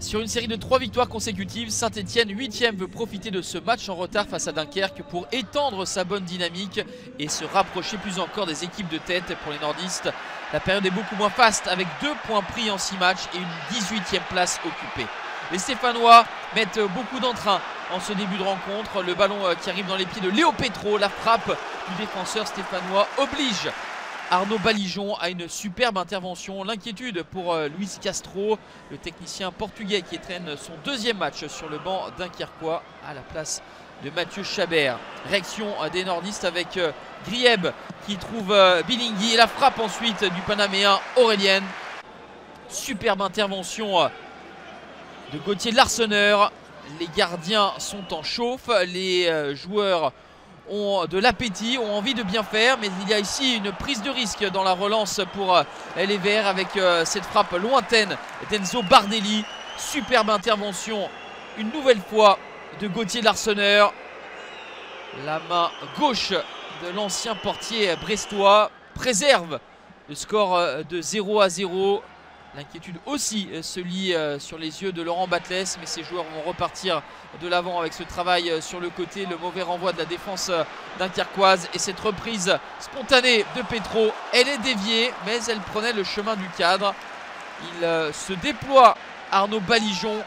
Sur une série de 3 victoires consécutives, Saint-Etienne 8ème veut profiter de ce match en retard face à Dunkerque pour étendre sa bonne dynamique et se rapprocher plus encore des équipes de tête pour les nordistes. La période est beaucoup moins faste avec 2 points pris en 6 matchs et une 18ème place occupée. Les Stéphanois mettent beaucoup d'entrain en ce début de rencontre. Le ballon euh, qui arrive dans les pieds de Léo Petro, la frappe du défenseur stéphanois oblige Arnaud Balijon a une superbe intervention. L'inquiétude pour euh, Luis Castro, le technicien portugais qui traîne son deuxième match sur le banc dunkerquois à la place de Mathieu Chabert. Réaction des nordistes avec euh, Grieb qui trouve euh, Bilingui et la frappe ensuite du Panaméen Aurélien. Superbe intervention de Gauthier Larsonneur. Les gardiens sont en chauffe, les joueurs ont de l'appétit, ont envie de bien faire. Mais il y a ici une prise de risque dans la relance pour euh, les Verts avec euh, cette frappe lointaine d'Enzo Bardelli. Superbe intervention une nouvelle fois de Gauthier Larsonneur. La main gauche de l'ancien portier brestois préserve le score euh, de 0 à 0. L'inquiétude aussi euh, se lit euh, sur les yeux de Laurent Batles, mais ces joueurs vont repartir de l'avant avec ce travail euh, sur le côté, le mauvais renvoi de la défense dunkerquoise et cette reprise spontanée de Petro. Elle est déviée, mais elle prenait le chemin du cadre. Il se déploie Arnaud Balijon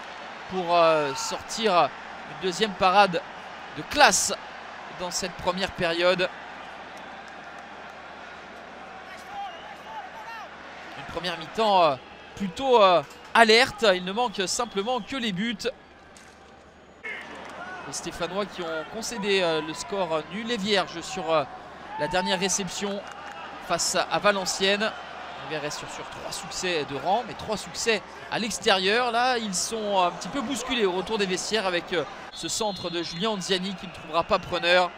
pour sortir une deuxième parade de classe dans cette première période. Une première mi-temps plutôt euh, alerte. Il ne manque simplement que les buts. Les Stéphanois qui ont concédé euh, le score nul et vierge sur euh, la dernière réception face à Valenciennes. On verrait sur, sur trois succès de rang, mais trois succès à l'extérieur. Là, ils sont un petit peu bousculés au retour des vestiaires avec ce centre de Julien Anziani qui ne trouvera pas preneur.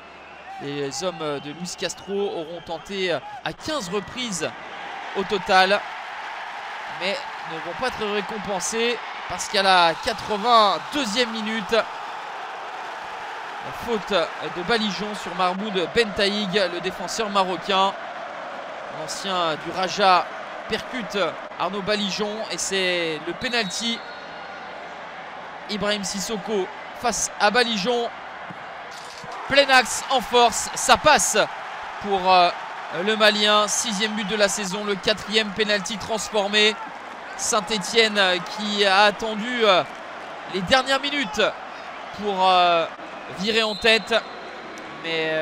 Les hommes de Luis Castro auront tenté à 15 reprises au total mais ne vont pas être récompensés parce qu'à la 82e minute, la faute de Balijon sur Mahmoud Bentaïg, le défenseur marocain. L'ancien du Raja percute Arnaud Balijon et c'est le penalty. Ibrahim Sissoko face à Balijon. Plein axe en force, ça passe pour euh, le Malien. Sixième but de la saison, le quatrième penalty transformé. Saint-Etienne euh, qui a attendu euh, les dernières minutes pour euh, virer en tête. Mais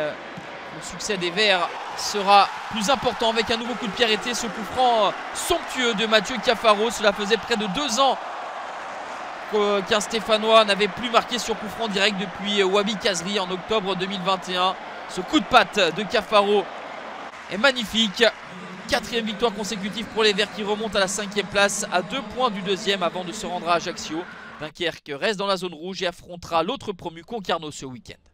le succès des Verts sera plus important avec un nouveau coup de pied arrêté. Ce coup franc somptueux de Mathieu Cafaro. Cela faisait près de deux ans qu'un Stéphanois n'avait plus marqué sur coup franc direct depuis Wabi Kazri en octobre 2021. Ce coup de patte de Cafaro est magnifique. Quatrième victoire consécutive pour les Verts qui remontent à la cinquième place à deux points du deuxième avant de se rendre à Ajaccio. Dunkerque reste dans la zone rouge et affrontera l'autre promu Concarneau ce week-end.